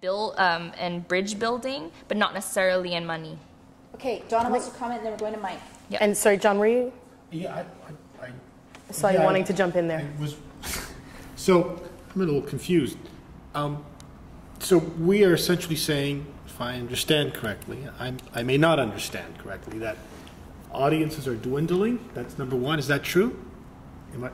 build um, and bridge building, but not necessarily in money. Okay, Donna wants to comment, and then we're going to Mike. Yeah. And sorry, John, were you? Yeah, I, I, I saw you yeah, wanting to jump in there. I was, so I'm a little confused. Um, so we are essentially saying, if I understand correctly, I'm, I may not understand correctly, that audiences are dwindling. That's number one. Is that true? Am I,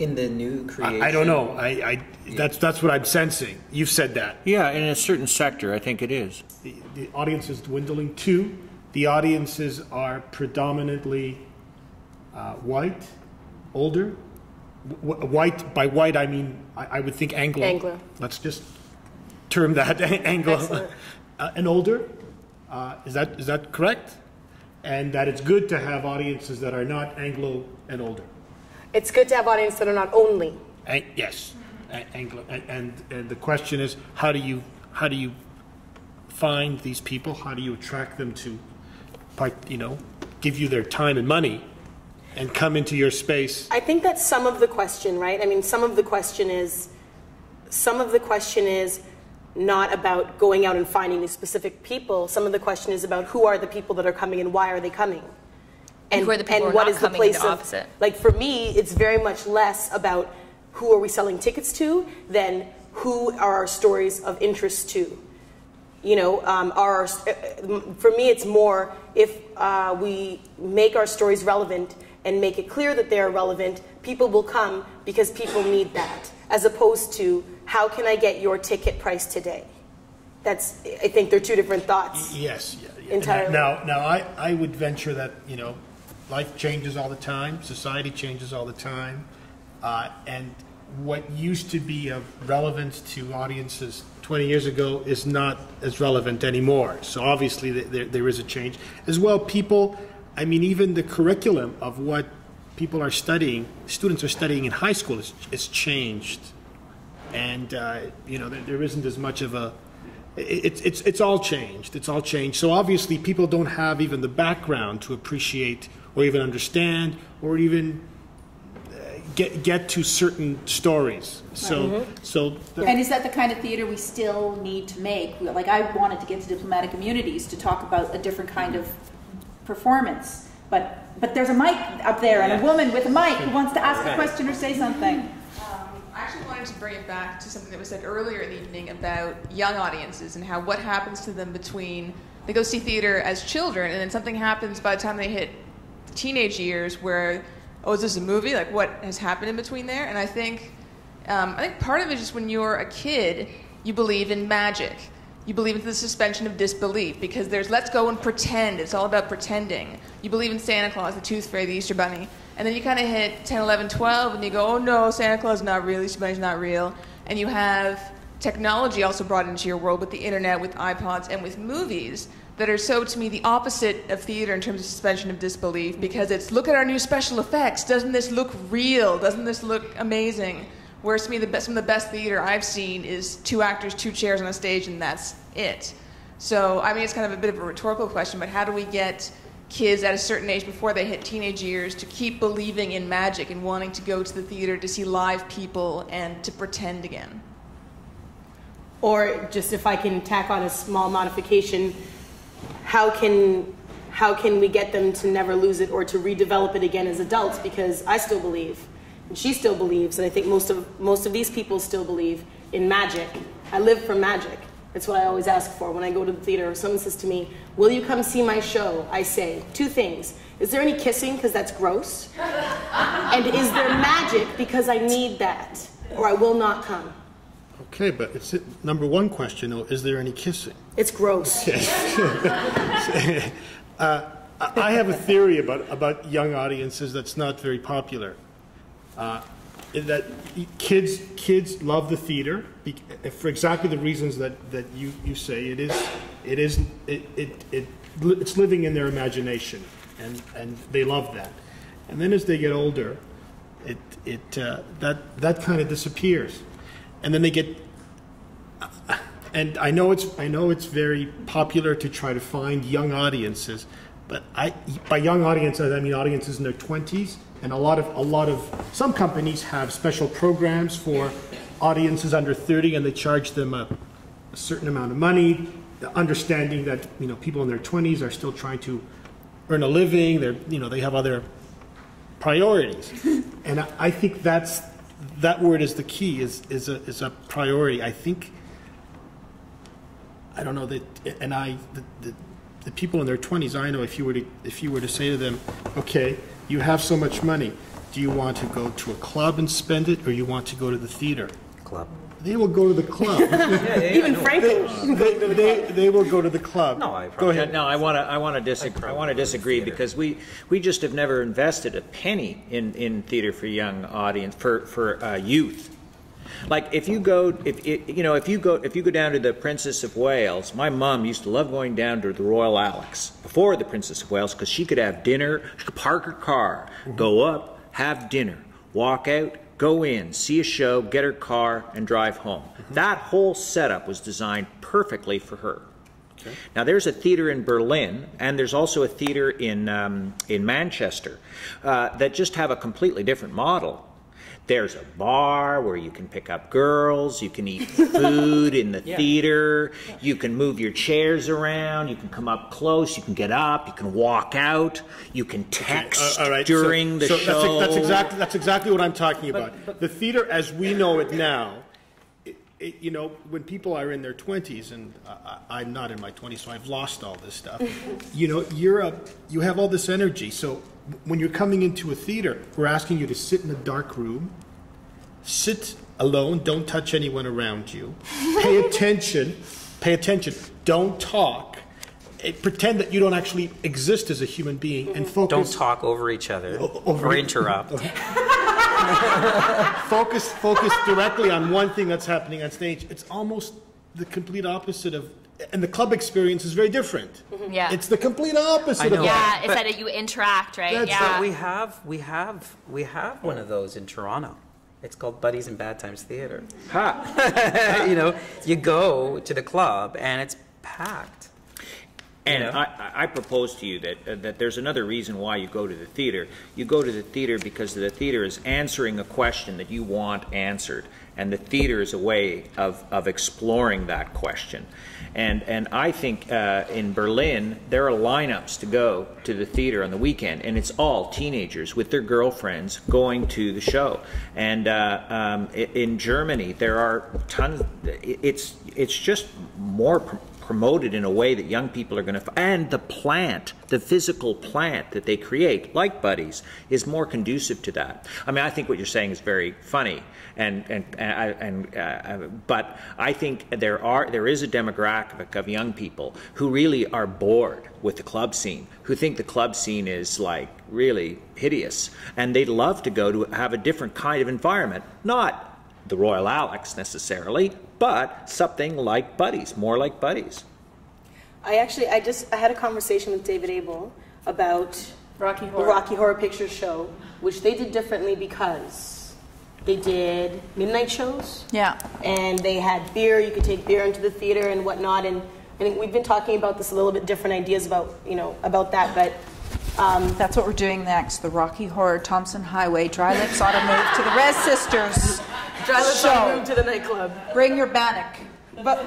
In the new creation. I, I don't know. I, I that's that's what I'm sensing. You've said that. Yeah, in a certain sector, I think it is. The, the audience is dwindling. Two, the audiences are predominantly uh, white, older. W- white by white, I mean I, I would think Anglo. Anglo. Let's just term that Anglo. Uh, and older. Uh, is that is that correct? And that it's good to have audiences that are not Anglo and older. It's good to have audience that are not only. A- yes, Anglo. And, and and the question is, how do you how do you find these people? How do you attract them to, you know, give you their time and money, and come into your space? I think that's some of the question, right? I mean, some of the question is, some of the question is not about going out and finding these specific people. Some of the question is about who are the people that are coming and why are they coming? And who are the people who are what not is the coming and place the of- opposite? Like for me, it's very much less about who are we selling tickets to than who are our stories of interest to. You know, um, our, for me, it's more if uh, we make our stories relevant and make it clear that they are relevant, people will come because people need that, as opposed to how can I get your ticket price today? That's, I think they're two different thoughts. Yes. yeah, yeah. Entirely. Now, now I, I would venture that you know, life changes all the time, society changes all the time, uh, and what used to be of relevance to audiences 20 years ago is not as relevant anymore. So obviously there, there is a change. As well, people, I mean, even the curriculum of what people are studying, students are studying in high school, is, is changed and uh, you know there, there isn't as much of a it's it's it's all changed. It's all changed. So obviously people don't have even the background to appreciate or even understand or even uh, get get to certain stories. So so the, And is that the kind of theater we still need to make? Like, I wanted to get to diplomatic immunities to talk about a different kind of performance. But, but there's a mic up there and a woman with a mic who wants to ask a question or say something. To bring it back to something that was said earlier in the evening about young audiences and how what happens to them between they go see theater as children and then something happens by the time they hit teenage years where oh is this a movie? Like what has happened in between there? And I think um, I think part of it is just when you're a kid you believe in magic. You believe in the suspension of disbelief because there's let's go and pretend. It's all about pretending. You believe in Santa Claus the Tooth Fairy the Easter Bunny and then you kind of hit 10, 11, 12, and you go, oh no, Santa Claus is not real, Easter Bunny's not real. And you have technology also brought into your world with the internet, with iPods, and with movies that are so, to me, the opposite of theater in terms of suspension of disbelief because it's look at our new special effects. Doesn't this look real? Doesn't this look amazing? Whereas to me, the best, some of the best theater I've seen is two actors, two chairs on a stage, and that's it. So, I mean, it's kind of a bit of a rhetorical question, but how do we get kids at a certain age before they hit teenage years to keep believing in magic and wanting to go to the theater to see live people and to pretend again. Or just if I can tack on a small modification, how can how can we get them to never lose it or to redevelop it again as adults? Because I still believe, and she still believes, and I think most of most of these people still believe in magic. I live for magic. That's what I always ask for when I go to the theater. If someone says to me, "Will you come see my show?" I say two things: Is there any kissing? Because that's gross. and is there magic? Because I need that, or I will not come. okay but it's number one question though is there any kissing It's gross. Uh, I have a theory about, about young audiences that's not very popular. Uh, that kids kids love the theater for exactly the reasons that, that you, you say. It is it is it, it, it it's living in their imagination, and, and they love that. And then as they get older, it it uh, that that kind of disappears, and then they get and I know it's I know it's very popular to try to find young audiences, but I by young audiences I mean audiences in their twenties, and a lot of a lot of some companies have special programs for audiences under thirty, and they charge them a a certain amount of money, the understanding that, you know, people in their twenties are still trying to earn a living, they're, you know, they have other priorities. And I, I think that's, that word is the key, is, is a, is a priority. I think, I don't know that, and I, the, the, the people in their twenties, I know if you were to, if you were to say to them, okay, you have so much money, do you want to go to a club and spend it, or you want to go to the theater? Club. They will go to the club. Even Franco. They, they, they will go to the club. No, I Go ahead. No, I want to, I want to disagree, I want to disagree because we, we just have never invested a penny in, in theater for young audience, for, for uh, youth. Like if you go, if, if, you know, if you go, if you go down to the Princess of Wales, my mom used to love going down to the Royal Alex before the Princess of Wales because she could have dinner, she could park her car, go up, have dinner, walk out, go in, see a show, get her car, and drive home. That whole setup was designed perfectly for her. Now, there's a theater in Berlin, and there's also a theater in, um, in Manchester uh, that just have a completely different model. There's a bar where you can pick up girls, you can eat food in the theater, you can move your chairs around, you can come up close, you can get up, you can walk out, you can text Uh, all right, so- during the so show. That's, that's exactly that's exactly what I'm talking about. the theater, as we know it now, it, it, you know, when people are in their 20s, and I, I- I'm not in my 20s, so I've lost all this stuff. you know, you're a you have all this energy. So when you're coming into a theater, we're asking you to sit in a dark room, sit alone, don't touch anyone around you, pay attention, pay attention, don't talk. eh, Pretend that you don't actually exist as a human being and focus. Don't talk over each other O- over- or interrupt. focus focus directly on one thing that's happening on stage. It's almost the complete opposite of, and the club experience is very different. Yeah. It's the complete opposite I of know. yeah, that. it's But- that you interact, right? That's- yeah. But we have we have we have one of those in Toronto. It's called Buddies in Bad Times Theater. Ha! you know, you go to the club and it's packed. And know? I, I- I propose to you that, uh, that there's another reason why you go to the theater. You go to the theater because the theater is answering a question that you want answered. And the theater is a way of, of exploring that question. And, and I think uh, in Berlin, there are lineups to go to the theater on the weekend, and it's all teenagers with their girlfriends going to the show. And uh, um, in Germany, there are tons, it's, it's just more promoted in a way that young people are going to and the plant the physical plant that they create like buddies is more conducive to that. I mean i think what you're saying is very funny and and and, and uh, but i think there are there is a demographic of young people who really are bored with the club scene who think the club scene is like really hideous and they'd love to go to have a different kind of environment not the Royal Alex necessarily, but something like Buddies, more like Buddies. I actually, I just, I had a conversation with David Abel about Rocky the Horror. Rocky Horror Picture Show, which they did differently because they did midnight shows. Yeah. and they had beer. You could take beer into the theater and whatnot. And I think we've been talking about this a little bit, different ideas about you know about that. But um, That's what we're doing next. The Rocky Horror Tomson Highway. Dry Lips ought to move to the Rez Sisters. Dry Lips show. on to the nightclub. Bring your bannock. But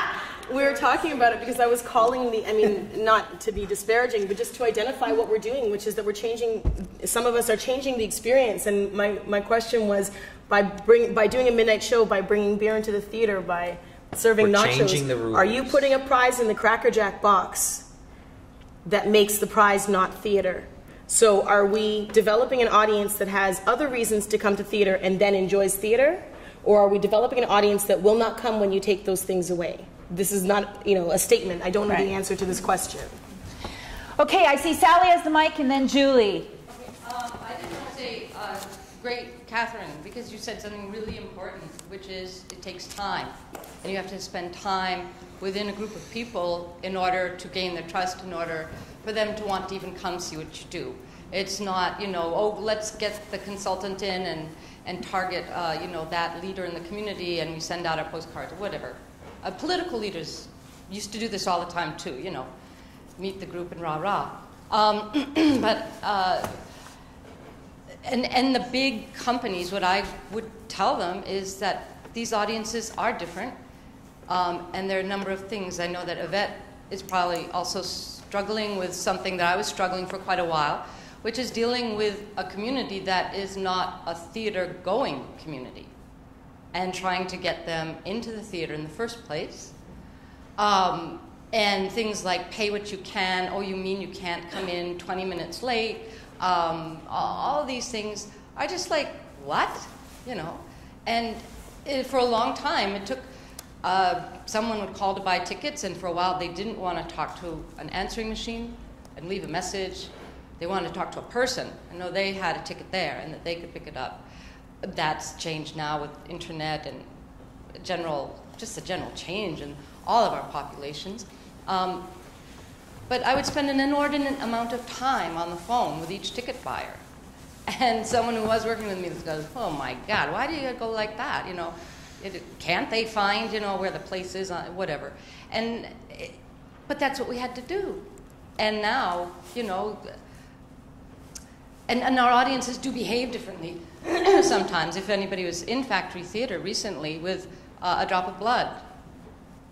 we were talking about it because I was calling the. I mean, not to be disparaging, but just to identify what we're doing, which is that we're changing. Some of us are changing the experience. And my my question was by bring by doing a midnight show, by bringing beer into the theater, by serving We're nachos. changing the Are you putting a prize in the Cracker Jack box that makes the prize not theater? So are we developing an audience that has other reasons to come to theater and then enjoys theater? Or are we developing an audience that will not come when you take those things away? This is not, you know, a statement. I don't know Right. the answer to this question. Okay, I see Sally has the mic and then Julie. Um, I just want to say, uh, great, Catherine, because you said something really important, which is it takes time. And you have to spend time within a group of people in order to gain their trust, in order for them to want to even come see what you do. It's not, you know, oh, let's get the consultant in and, and target, uh, you know, that leader in the community and we send out our postcards or whatever. Uh, political leaders used to do this all the time too, you know, meet the group and rah rah. Um, but uh, and, and the big companies, what I would tell them is that these audiences are different. Um, and there are a number of things. I know that Yvette is probably also struggling with something that I was struggling for quite a while, which is dealing with a community that is not a theater going community and trying to get them into the theater in the first place. Um, and things like pay what you can, oh, you mean you can't come in 20 minutes late, um, all these things are just like, what? You know? And it, for a long time, it took uh, someone would call to buy tickets, and for a while they didn't want to talk to an answering machine and leave a message. They wanted to talk to a person and know they had a ticket there and that they could pick it up. That's changed now with internet and general, just a general change in all of our populations. Um, but I would spend an inordinate amount of time on the phone with each ticket buyer. And someone who was working with me goes, "Oh my God, why do you go like that? You know, it, can't they find you know where the place is, uh, whatever?" And it, but that's what we had to do. And now, you know, and, and our audiences do behave differently sometimes. If anybody was in Factory Theater recently with uh, A Drop of Blood,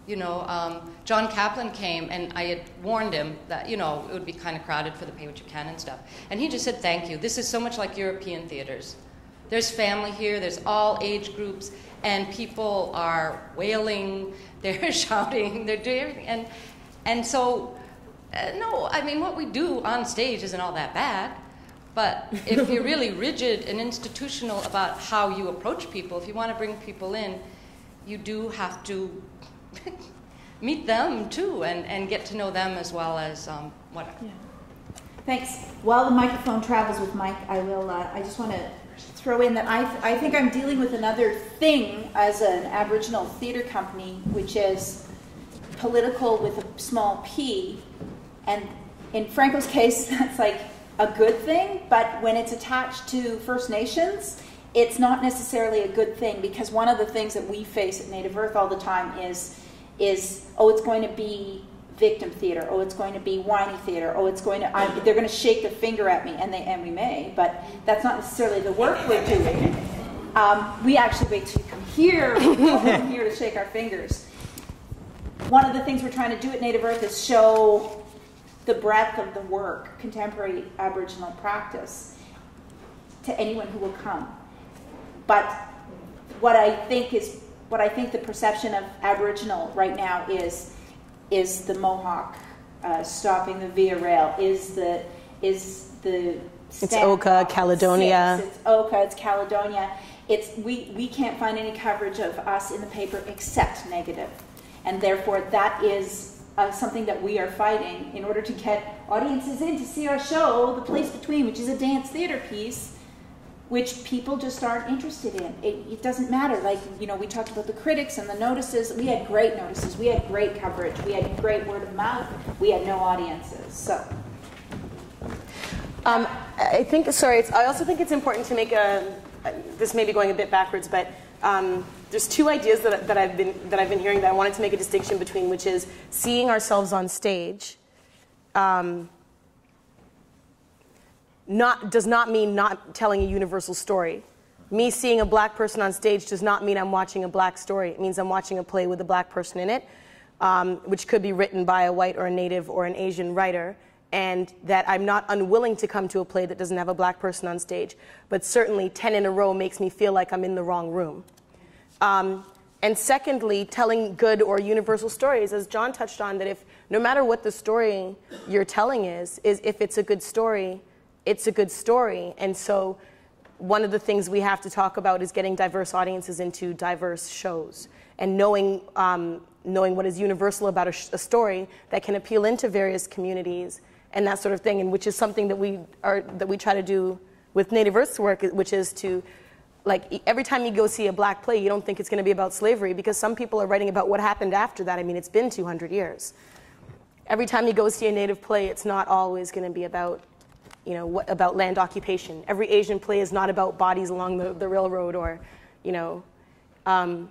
you know, um, Jon Kaplan came and I had warned him that, you know, it would be kind of crowded for the pay what you can and stuff. And he just said, thank you. This is so much like European theaters. There's family here, there's all age groups, and people are wailing, they're shouting, they're doing everything. And, and so, uh, no, I mean, what we do on stage isn't all that bad. But if you're really rigid and institutional about how you approach people, if you want to bring people in, you do have to meet them too and, and get to know them as well as um, whatever. Yeah. Thanks. While the microphone travels with Mike, I will. Uh, I just want to throw in that I, th- I think I'm dealing with another thing as an Aboriginal theatre company, which is political with a small p. And in Franco's case, that's like a good thing, but when it's attached to First Nations, it's not necessarily a good thing because one of the things that we face at Native Earth all the time is is oh it's going to be victim theater. Oh it's going to be whiny theater. Oh it's going to I'm, they're going to shake their finger at me and they and we may but that's not necessarily the work we're doing. Um, we actually wait you come here come here to shake our fingers. One of the things we're trying to do at Native Earth is show the breadth of the work contemporary Aboriginal practice to anyone who will come. But what I think is what I think the perception of Aboriginal right now is is the Mohawk uh, stopping the Via Rail, is the is the it's Oka, Caledonia. It's Oka, it's Caledonia. It's we we can't find any coverage of us in the paper except negative, and therefore that is uh, something that we are fighting in order to get audiences in to see our show, The Place Between, which is a dance theater piece which people just aren't interested in. It, it, doesn't matter. Like, you know, we talked about the critics and the notices. We had great notices. We had great coverage. We had great word of mouth. We had no audiences. So. Um, I think, sorry, I also think it's important to make a, this may be going a bit backwards, but um, there's two ideas that, that, I've been, that I've been hearing that I wanted to make a distinction between, which is seeing ourselves on stage. Um, not, does not mean not telling a universal story. Me seeing a black person on stage does not mean I'm watching a black story. It means I'm watching a play with a black person in it, um, which could be written by a white or a native or an Asian writer, and that I'm not unwilling to come to a play that doesn't have a black person on stage. But certainly, 10 in a row makes me feel like I'm in the wrong room. Um, and secondly, telling good or universal stories, as John touched on, that if no matter what the story you're telling is, is if it's a good story, it's a good story. And so one of the things we have to talk about is getting diverse audiences into diverse shows and knowing, um, knowing what is universal about a, a, story that can appeal into various communities and that sort of thing, and which is something that we, are, that we try to do with Native Earth's work, which is to like every time you go see a black play, you don't think it's going to be about slavery because some people are writing about what happened after that. I mean, it's been 200 years. Every time you go see a native play, it's not always going to be about you know, what, about land occupation. Every Asian play is not about bodies along the, the railroad or, you know, um,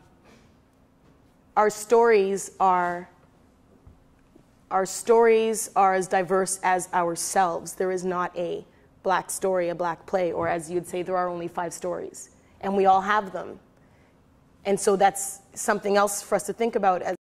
our stories are our stories are as diverse as ourselves. There is not a black story, a black play, or as you'd say, there are only five stories, and we all have them. And so that's something else for us to think about as